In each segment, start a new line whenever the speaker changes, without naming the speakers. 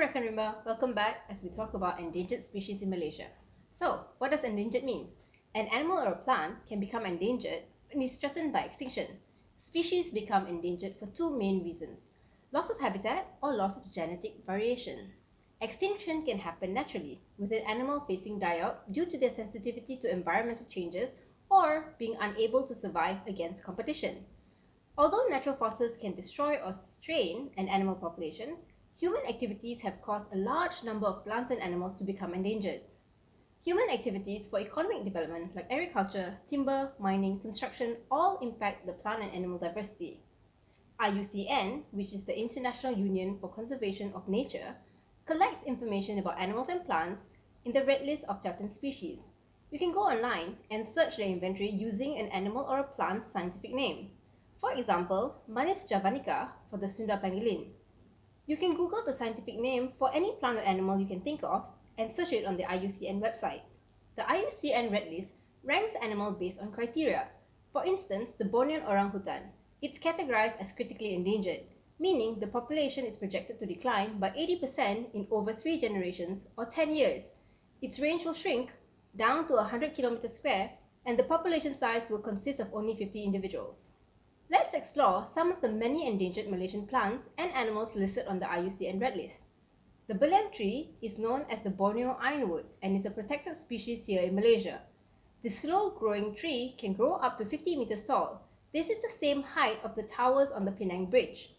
Rakan Rimba, welcome back as we talk about endangered species in Malaysia. So, what does endangered mean? An animal or a plant can become endangered when it's threatened by extinction. Species become endangered for two main reasons loss of habitat or loss of genetic variation. Extinction can happen naturally, with an animal facing die-out due to their sensitivity to environmental changes or being unable to survive against competition. Although natural forces can destroy or strain an animal population, human activities have caused a large number of plants and animals to become endangered. Human activities for economic development like agriculture, timber, mining, construction all impact the plant and animal diversity. IUCN, which is the International Union for Conservation of Nature, collects information about animals and plants in the Red List of Threatened Species. You can go online and search the inventory using an animal or a plant's scientific name. For example, Manis javanica for the Sunda pangolin. You can Google the scientific name for any plant or animal you can think of and search it on the IUCN website. The IUCN Red List ranks animals based on criteria. For instance, the Bornean orangutan. It's categorized as critically endangered, meaning the population is projected to decline by 80% in over 3 generations or 10 years. Its range will shrink down to 100 km square and the population size will consist of only 50 individuals. Let's explore some of the many endangered Malaysian plants and animals listed on the IUCN Red List. The Belian tree is known as the Borneo ironwood and is a protected species here in Malaysia. The slow-growing tree can grow up to 50 meters tall. This is the same height of the towers on the Penang Bridge.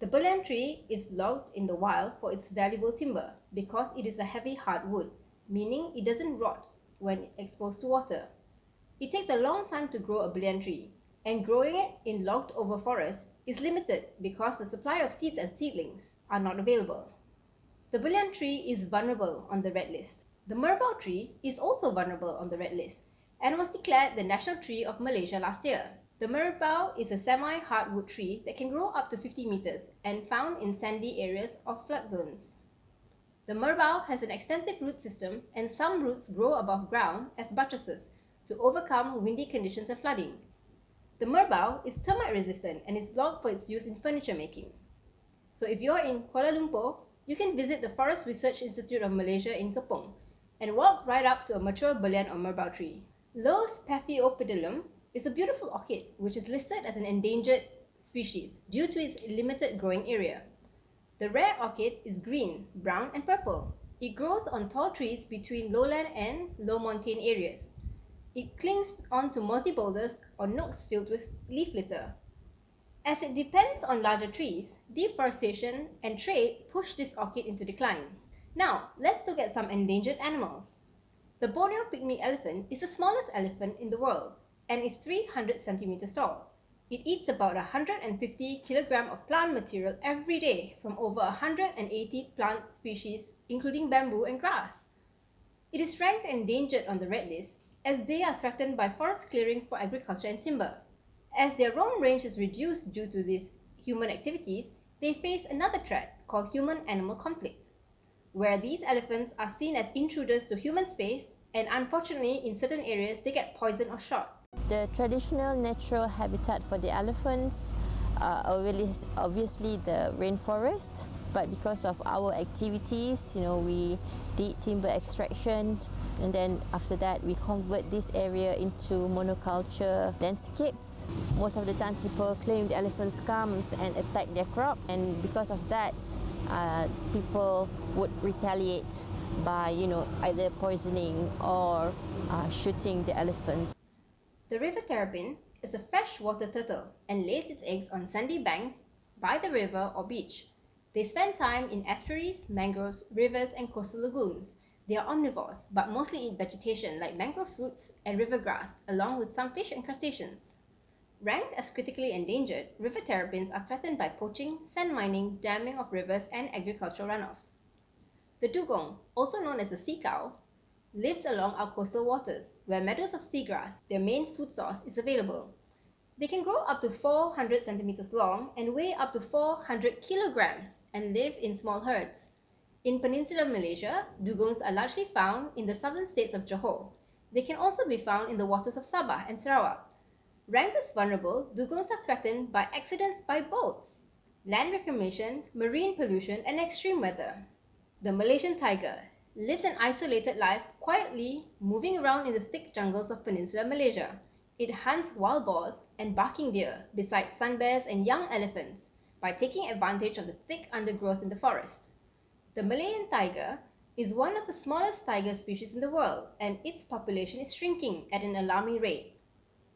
The Belian tree is logged in the wild for its valuable timber because it is a heavy hardwood, meaning it doesn't rot when exposed to water. It takes a long time to grow a Belian tree, and growing it in logged over forests is limited because the supply of seeds and seedlings are not available. The Belian tree is vulnerable on the red list. The Merbau tree is also vulnerable on the red list and was declared the national tree of Malaysia last year. The Merbau is a semi-hardwood tree that can grow up to 50 meters and found in sandy areas of flood zones. The Merbau has an extensive root system and some roots grow above ground as buttresses to overcome windy conditions and flooding. The Merbau is termite resistant and is logged for its use in furniture making. So if you're in Kuala Lumpur, you can visit the Forest Research Institute of Malaysia in Kepong and walk right up to a mature Belian or Merbau tree. Lowe's paphiopedilum is a beautiful orchid which is listed as an endangered species due to its limited growing area. The rare orchid is green, brown and purple. It grows on tall trees between lowland and low montane areas. It clings onto mossy boulders or nooks filled with leaf litter. As it depends on larger trees, deforestation and trade push this orchid into decline. Now, let's look at some endangered animals. The Borneo pygmy elephant is the smallest elephant in the world and is 300 centimeters tall. It eats about 150 kg of plant material every day from over 180 plant species, including bamboo and grass. It is ranked endangered on the red list as they are threatened by forest clearing for agriculture and timber. As their roam range is reduced due to these human activities, they face another threat called human-animal conflict, where these elephants are seen as intruders to human space and unfortunately in certain areas they get poisoned or shot.
The traditional natural habitat for the elephants uh, are obviously the rainforest but because of our activities, you know, we did timber extraction and then after that we convert this area into monoculture landscapes. Most of the time people claim the elephants comes and attack their crops and because of that uh, people would retaliate by, you know, either poisoning or uh, shooting the elephants.
The river terrapin is a freshwater turtle and lays its eggs on sandy banks by the river or beach. They spend time in estuaries, mangroves, rivers, and coastal lagoons. They are omnivores, but mostly eat vegetation like mangrove roots and river grass, along with some fish and crustaceans. Ranked as critically endangered, river terrapins are threatened by poaching, sand mining, damming of rivers, and agricultural runoffs. The dugong, also known as the sea cow, lives along our coastal waters, where meadows of seagrass, their main food source, is available. They can grow up to 400 centimeters long and weigh up to 400 kilograms and live in small herds. In peninsular Malaysia, dugongs are largely found in the southern states of Johor. They can also be found in the waters of Sabah and Sarawak. Ranked as vulnerable, dugongs are threatened by accidents by boats. land reclamation, marine pollution, and extreme weather. The Malaysian tiger lives an isolated life quietly moving around in the thick jungles of Peninsular Malaysia. It hunts wild boars and barking deer besides sun bears and young elephants by taking advantage of the thick undergrowth in the forest. The Malayan tiger is one of the smallest tiger species in the world and its population is shrinking at an alarming rate.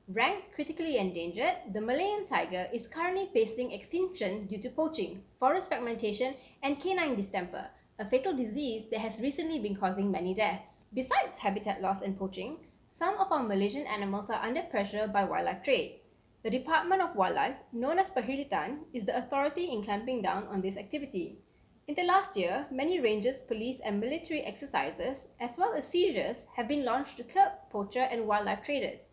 Ranked critically endangered, the Malayan tiger is currently facing extinction due to poaching, forest fragmentation, and canine distemper, a fatal disease that has recently been causing many deaths. Besides habitat loss and poaching, some of our Malaysian animals are under pressure by wildlife trade. The Department of Wildlife, known as Perhilitan, is the authority in clamping down on this activity. In the last year, many rangers, police and military exercises, as well as seizures, have been launched to curb poacher and wildlife traders.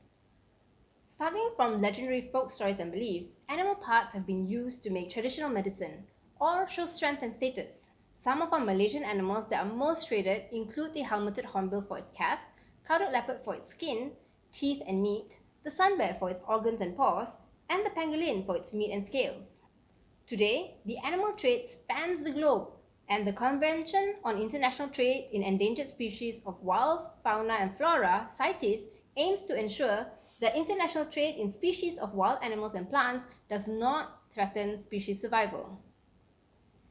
Starting from legendary folk stories and beliefs, animal parts have been used to make traditional medicine or show strength and status. Some of our Malaysian animals that are most traded include the helmeted hornbill for its casque, clouded leopard for its skin, teeth and meat, the sun bear for its organs and paws, and the pangolin for its meat and scales. Today, the animal trade spans the globe, and the Convention on International Trade in Endangered Species of Wild Fauna and Flora, CITES, aims to ensure that international trade in species of wild animals and plants does not threaten species survival.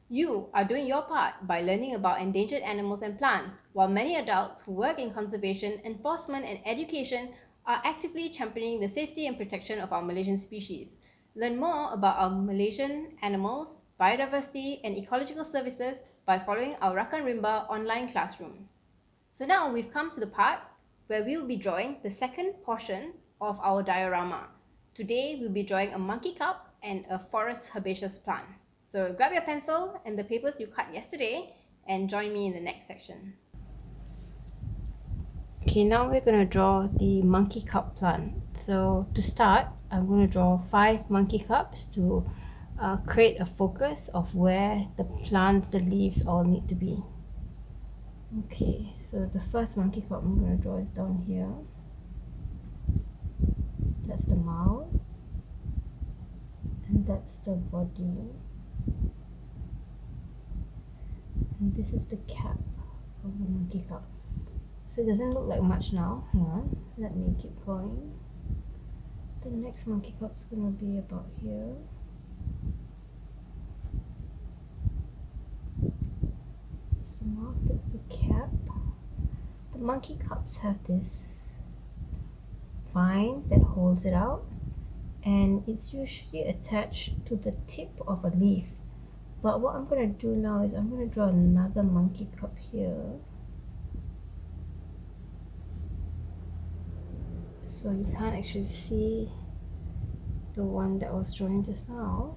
You are doing your part by learning about endangered animals and plants, while many adults who work in conservation, enforcement, and education are actively championing the safety and protection of our Malaysian species. Learn more about our Malaysian animals, biodiversity, and ecological services by following our Rakan Rimba online classroom. So now we've come to the part where we'll be drawing the second portion of our diorama. Today we'll be drawing a monkey cup and a forest herbaceous plant. So grab your pencil and the papers you cut yesterday and join me in the next section. Okay, now we're going to draw the monkey cup plant. So to start, I'm going to draw five monkey cups to uh, create a focus of where the plants, the leaves all need to be. Okay, so the first monkey cup I'm going to draw is down here. That's the mouth. And that's the body. and this is the cap of the monkey cup so it doesn't look like much now. Hang on. Let me keep going. The next monkey cup is going to be about here. That's the cap. The monkey cups have this vine that holds it out and it's usually attached to the tip of a leaf. But what I'm going to do now is I'm going to draw another monkey cup here so you can't actually see the one that was drawing just now.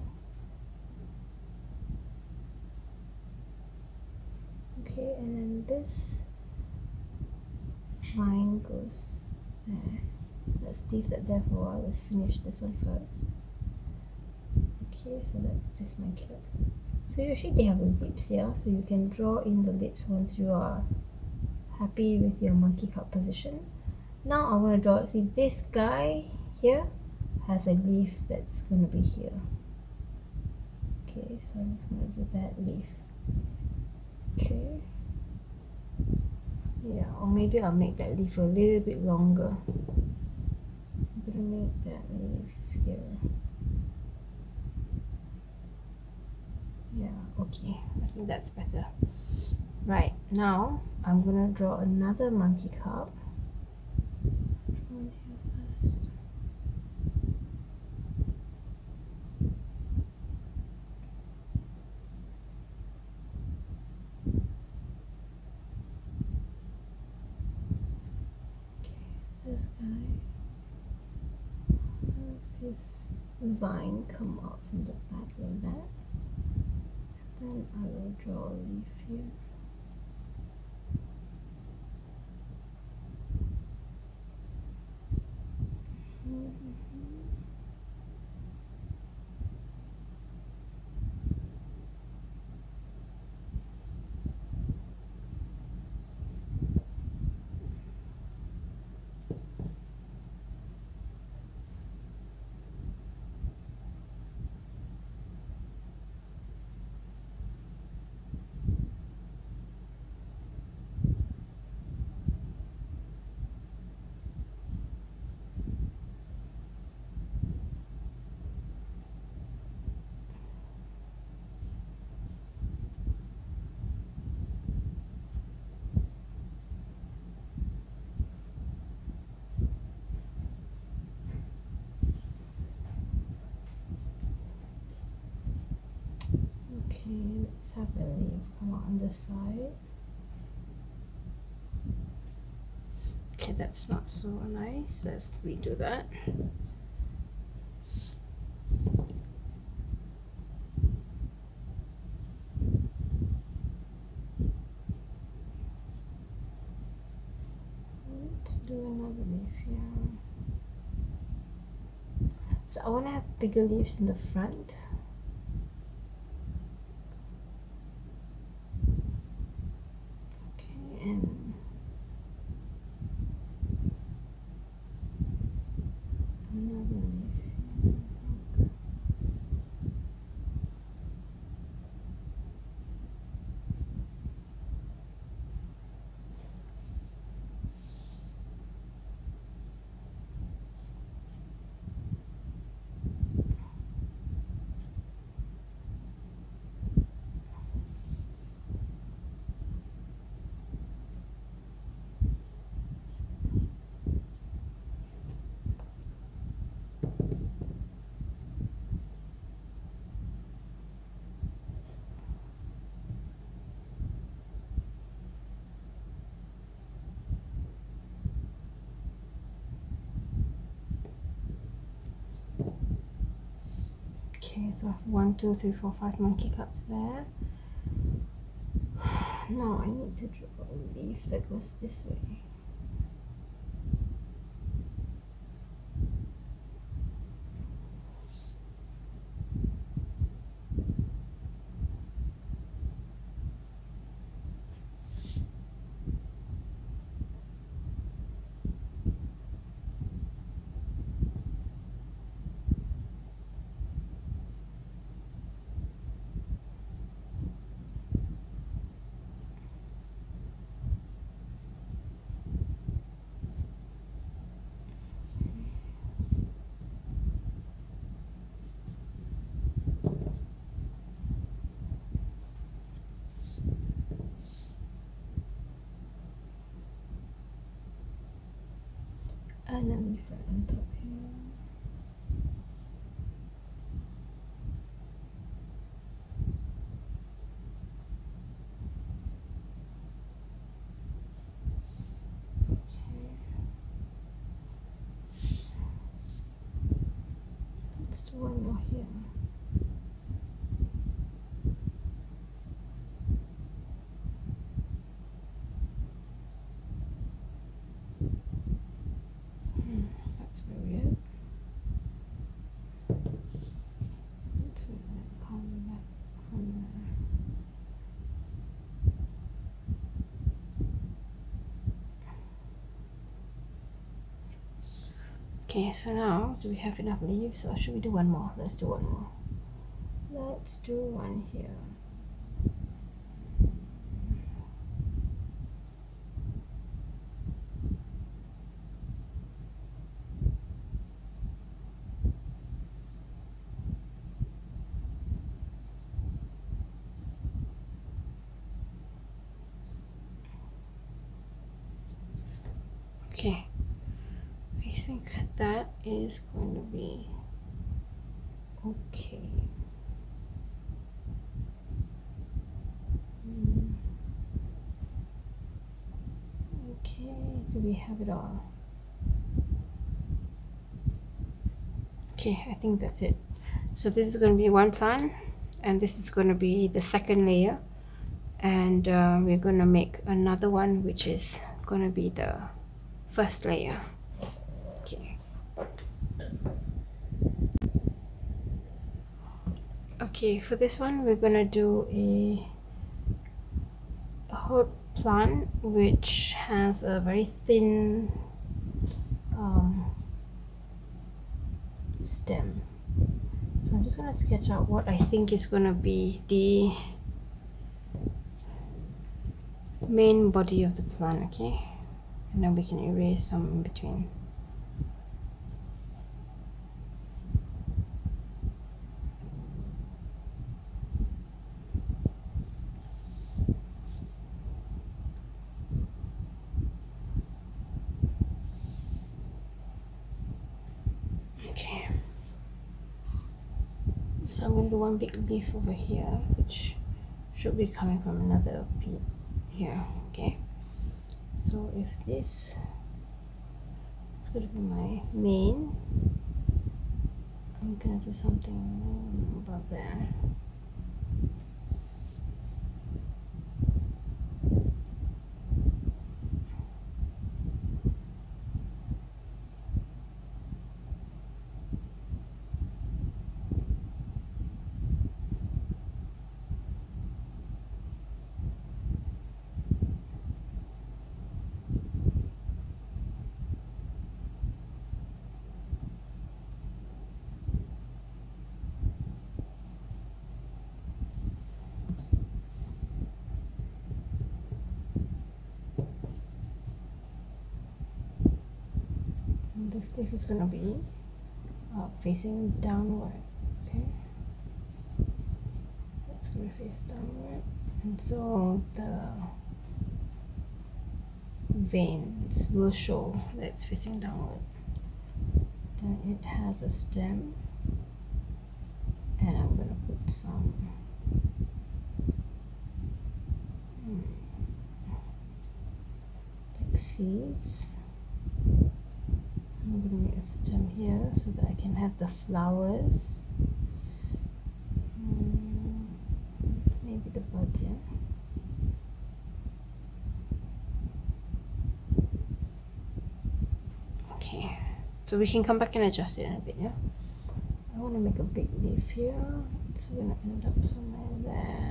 Okay and then this line goes there. Let's leave that there for a while let's finish this one first. Okay so that's this cup so usually they have lips here so you can draw in the lips once you are happy with your monkey cup position now I want to draw see this guy here has a leaf that's going to be here. Okay so I'm just going to do that leaf. Okay. Yeah or maybe I'll make that leaf a little bit longer. I'm going to make that leaf here. Yeah okay I think that's better. Right now I'm gonna draw another monkey cup vine come off from the back like that. Then I will draw a leaf here on the side. Okay, that's not so nice. Let's redo that. Let's do another leaf here. So I want to have bigger leaves in the front. Okay, and another leaf. here. Okay, so I have one, two, three, four, five monkey cups there. Now I need to draw a leaf that goes this way. Leaf right on top here. Let's do one more here. Hmm, that's weird. Let's see if I come back from there. Okay, so now do we have enough leaves or should we do one more? Let's do one more. Let's do one here. Okay, I think that is going to be okay. Hmm. Okay, do we have it all? Okay, I think that's it. So this is going to be one plan and this is going to be the second layer and uh, we're going to make another one which is going to be the first layer. Okay. Okay, for this one we're gonna do a, a plant which has a very thin um, stem. So I'm just gonna sketch out what I think is gonna be the main body of the plant, okay? and then we can erase some in between. Okay. So I'm going to do one big leaf over here, which should be coming from another bead here okay? So if this is going to be my main I'm gonna do something about that this leaf is going to be uh, facing downward okay? So it's going to face downward. And so the veins will show that it's facing downward. Then it has a stem. And I'm going to put some hmm, seeds I'm going to make a stem here so that I can have the flowers. Mm, maybe the buds here. Okay, so we can come back and adjust it in a bit, yeah? I want to make a big leaf here, so we're going to end up somewhere there.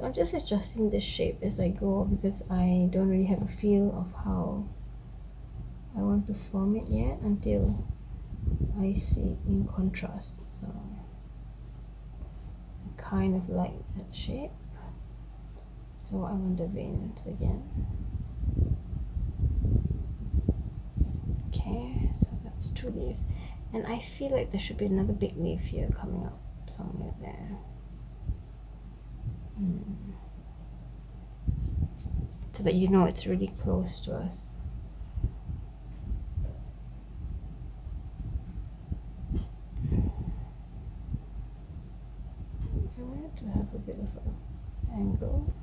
So I'm just adjusting the shape as I go because I don't really have a feel of how I want to form it yet until I see in contrast. So I kind of like that shape. So I want the veins again. Okay, so that's two leaves. And I feel like there should be another big leaf here coming up somewhere there. Hmm. So that you know it's really close to us. I to have a bit of an angle.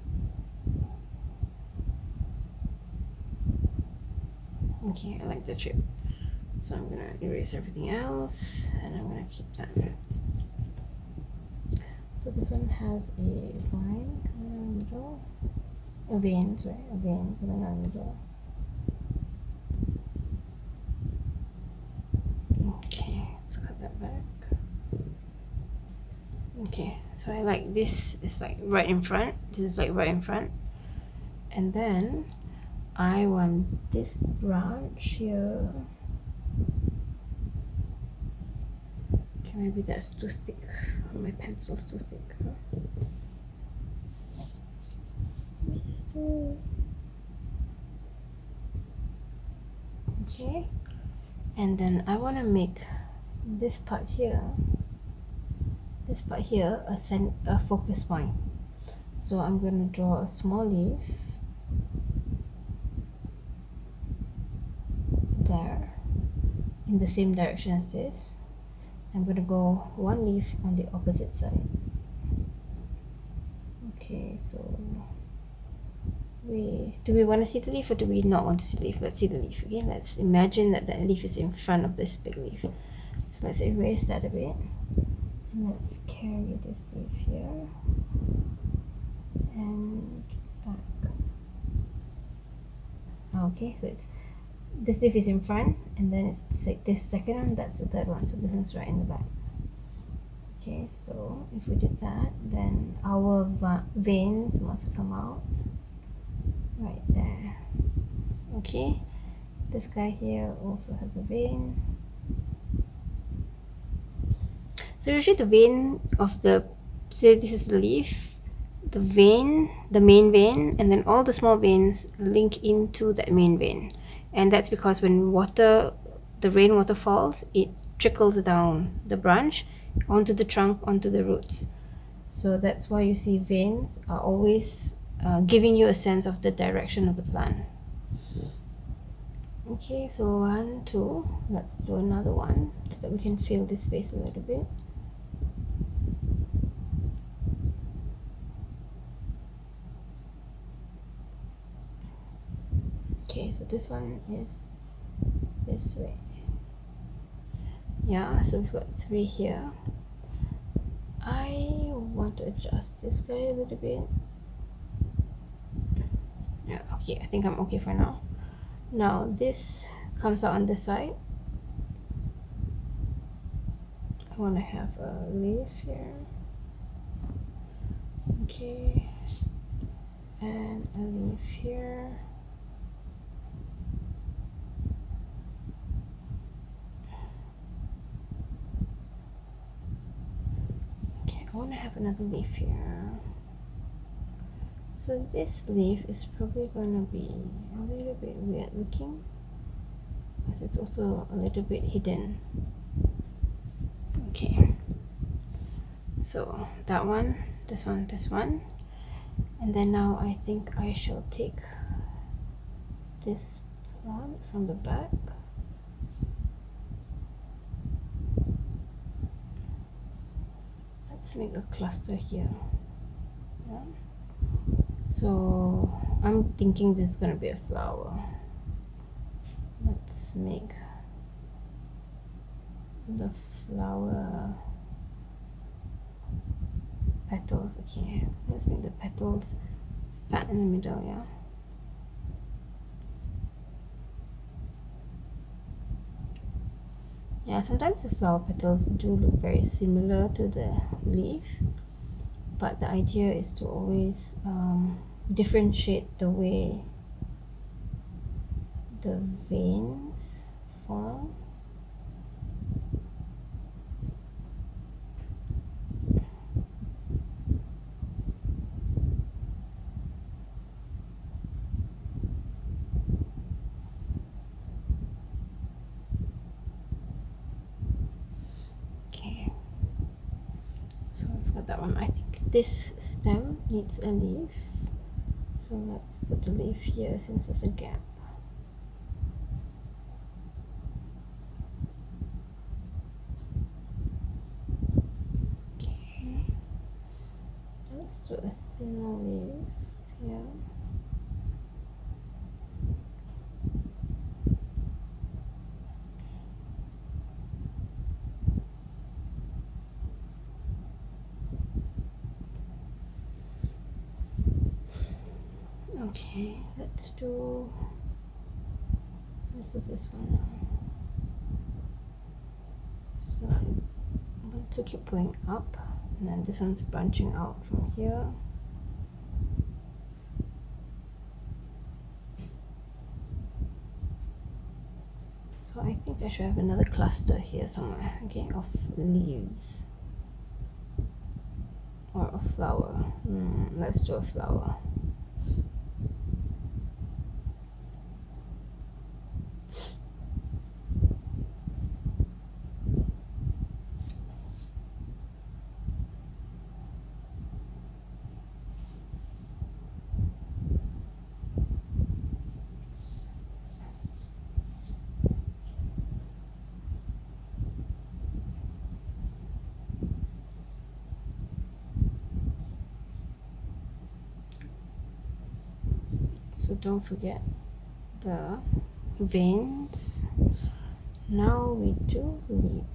Okay, I like the chip. So I'm gonna erase everything else and I'm gonna keep that. So this one has a line around the middle. A vein, sorry, a vein coming around the middle. Okay, let's cut that back. Okay, so I like this is like right in front. This is like right in front. And then I want this branch here. Okay, maybe that's too thick my pencil's too thick. Okay, and then I want to make this part here, this part here, a, cent a focus point. So I'm going to draw a small leaf there in the same direction as this. I'm going to go one leaf on the opposite side okay so we do we want to see the leaf or do we not want to see the leaf? Let's see the leaf okay? Let's imagine that that leaf is in front of this big leaf. So let's erase that a bit. And let's carry this leaf here. And back. Okay so it's this leaf is in front and then it's like this second one that's the third one. So this one's right in the back. Okay so if we did that then our veins must come out right there. Okay. This guy here also has a vein. So usually the vein of the say this is the leaf the vein the main vein and then all the small veins link into that main vein. And that's because when water the rainwater falls it trickles down the branch onto the trunk, onto the roots. So that's why you see veins are always uh, giving you a sense of the direction of the plant. Okay, so one, two, let's do another one so that we can fill this space a little bit. Okay, so this one is this way. Yeah, so we've got three here. I want to adjust this guy a little bit. Yeah, okay, I think I'm okay for now. Now this comes out on the side. I want to have a leaf here. Okay, and a leaf here. Okay I want to have another leaf here. So this leaf is probably going to be a little bit weird looking as it's also a little bit hidden. Okay, so that one, this one, this one, and then now I think I shall take this plant from the back let's make a cluster here yeah. So I'm thinking this is gonna be a flower. Let's make the flower petals. Okay let's make the petals fat in the middle yeah. Yeah sometimes the flower petals do look very similar to the leaf but the idea is to always um, differentiate the way the veins form that one. I this stem needs a leaf. So let's put the leaf here since there's a gap. Okay. Let's do a thinner leaf here. okay let's do this one now. So I want to keep going up and then this one's branching out from here. So I think I should have another cluster here somewhere okay of leaves. Or a flower. Mm, let's do a flower so don't forget the veins. Now we do leaves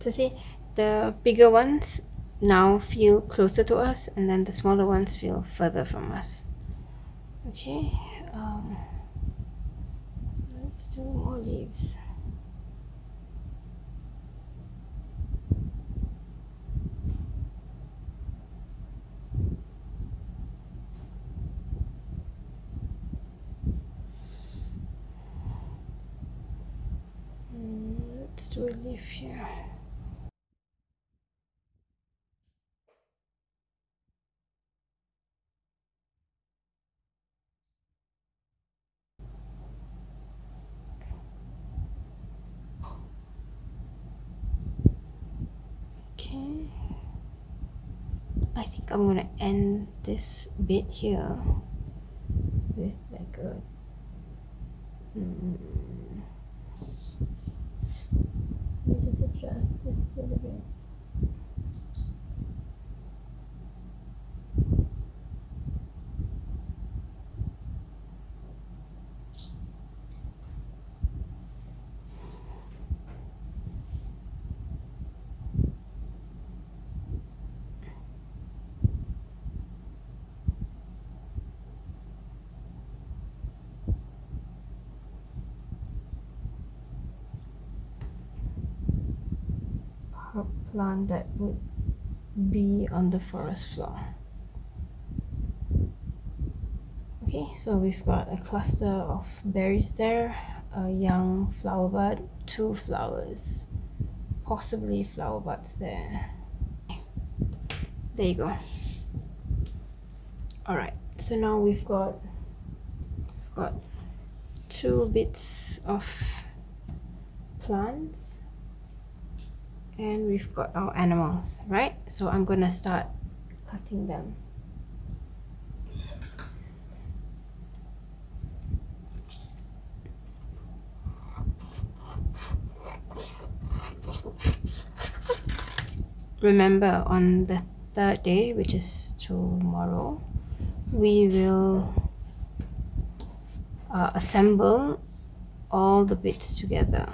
so see the bigger ones now feel closer to us and then the smaller ones feel further from us. Okay um, let's do more leaves let's do a leaf here Okay. I think I'm gonna end this bit here with like a mm, let me just adjust this a little bit. Plant that would be on the forest floor. Okay, so we've got a cluster of berries there, a young flower bud, two flowers, possibly flower buds there. There you go. Alright, so now we've got, got two bits of plants and we've got our animals right? So I'm gonna start cutting them. Remember on the third day which is tomorrow we will uh, assemble all the bits together